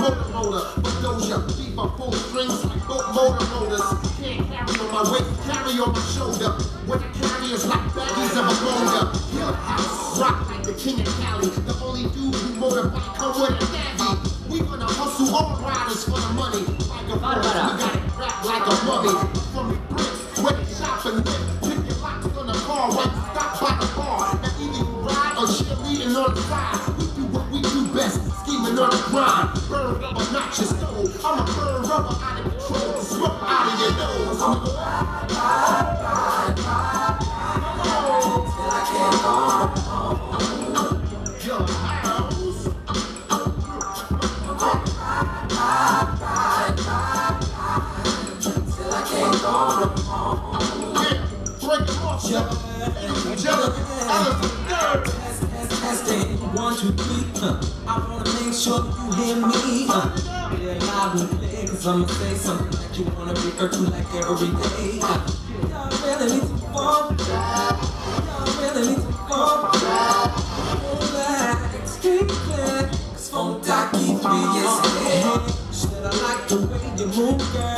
motor But those Bulldozer, keep my full strings like boat motor motors. Can't carry on my weight, carry on my shoulder. What the carry is like baggies of a boulder. Hip house, rock like the king of Cali. The only dude who motorbike come with a daddy. We gonna hustle all riders for the money. Like a boss, we got it wrapped like a mummy. From the bricks, where the shopping went. Grind. Burn not your stove. I'ma burn rubber out of control. Smoke out of your nose. Your house. Yeah, break them off, Jeff. Jeff, Ellison, Testing, one, two, three, uh, I make sure you hear me, uh, yeah, I will play, cause I'ma say something that you wanna refer to like every day, uh, y'all really need to back, y'all really need to fall back, relax, keep it, cause phone doc keeps me is head, should I like the way you move, girl,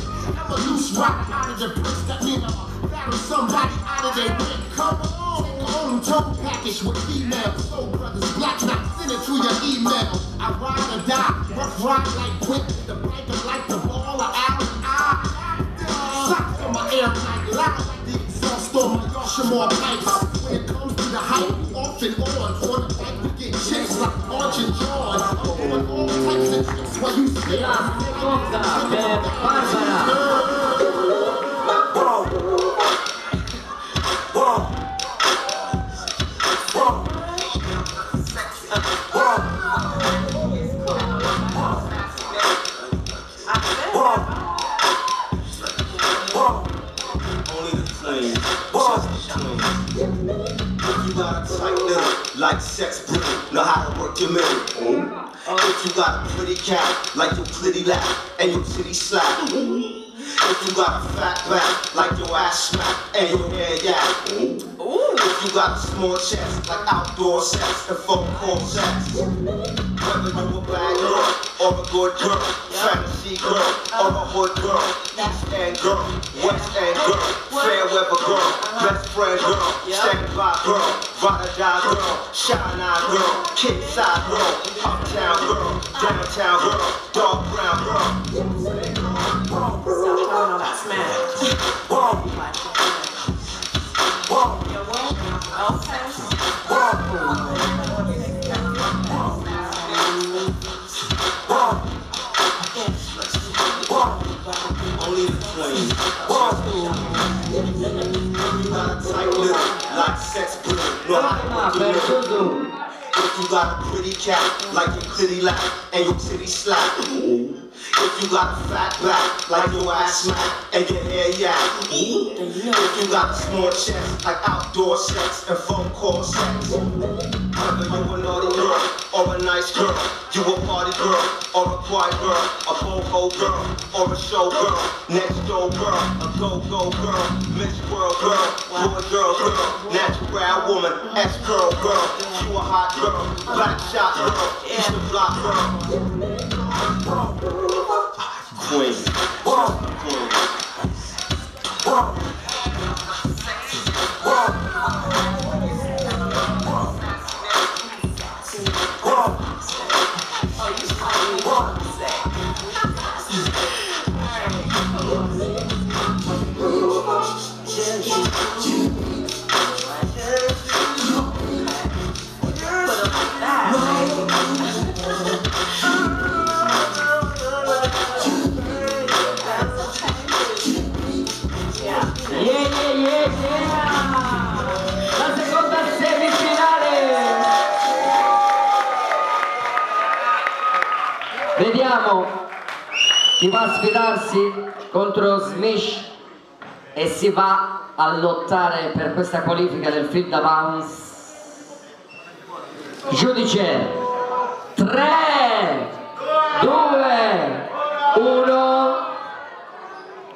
a loose rock out of the bricks. That mean I'ma battle somebody out of their way. Come on. Take your own tote package with female. Soul brothers, black knots, send it through your email. I ride or die, rough ride like quick. The blanket like the ball of Allen. I Socks on my air like loud like the exhaust on my Yoshimura pipes. When it comes to the hype, off and on, on the bike we get chicks like Arch and. I'm doing all types of tricks while you stay on. Seconda per Barbara. Know how to work your middle. If oh. you got a pretty cat, like your pretty lap, and your titty slap. If you got a fat back, like your ass smack, and your hair yak. If you got a small chest, like outdoor sex and phone call sex. Whether you a bad girl or a good girl, fantasy girl or a hood girl, East End girl, West End weather girl, best friend girl, stand by girl, ride or die girl, shine eye girl, kid side girl, uptown girl, downtown girl, dark brown girl. If you got a pretty cat, like your kitty lap, and your titty slap. If you got a fat back, like your ass smack, and your hair yak. If you got a small chest, like outdoor sex and phone call sex. Whether you a naughty girl or a nice girl, you a party girl or a quiet girl, a boho girl or a show girl, next door girl, a go-go girl, Miss World girl, boy girl girl, natural woman, S-girl girl, you a hot girl, black shot girl, Eastern block girl. Chi va a sfidarsi contro Smish e si va a lottare per questa qualifica del flip da bounce. Giudice 3, 2, 1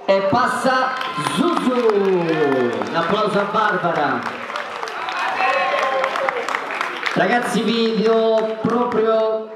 e passa Zuzu. Un applauso a Barbara. Ragazzi vi do proprio